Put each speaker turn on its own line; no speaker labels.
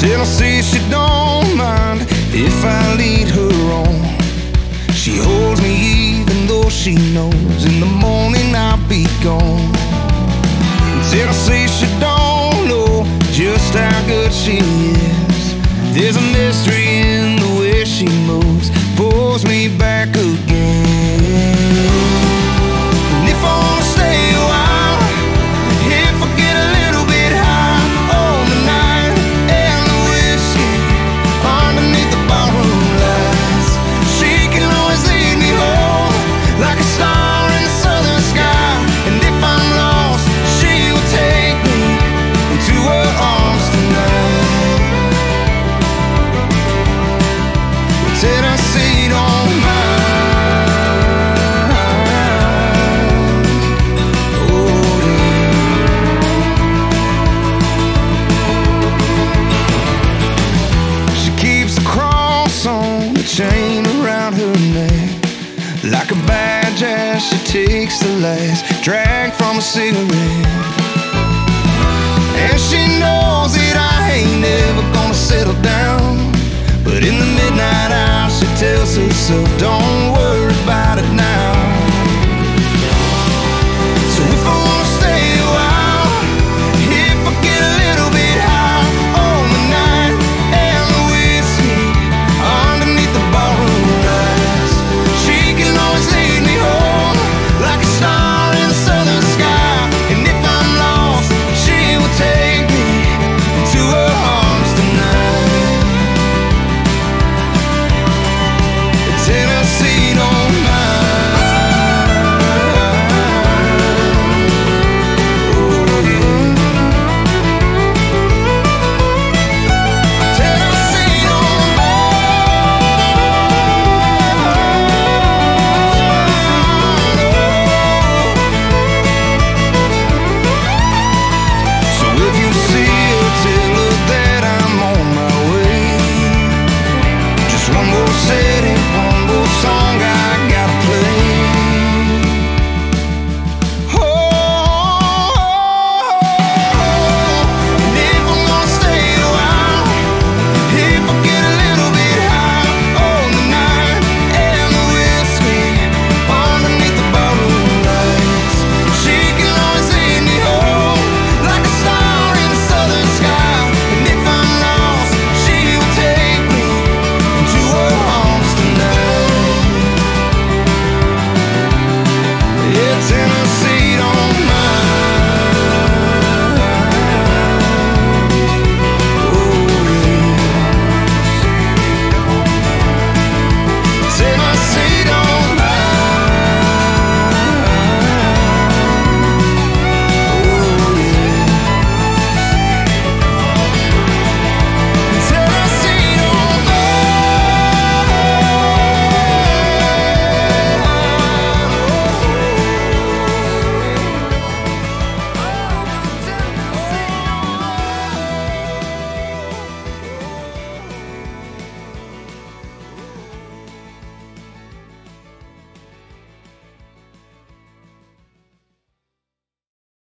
Tennessee, she don't mind if I lead her on. She holds me even though she knows in the morning I'll be gone. Tennessee, takes the last drag from a cigarette. And she knows that I ain't never gonna settle down. But in the midnight hour, she tells herself, Don't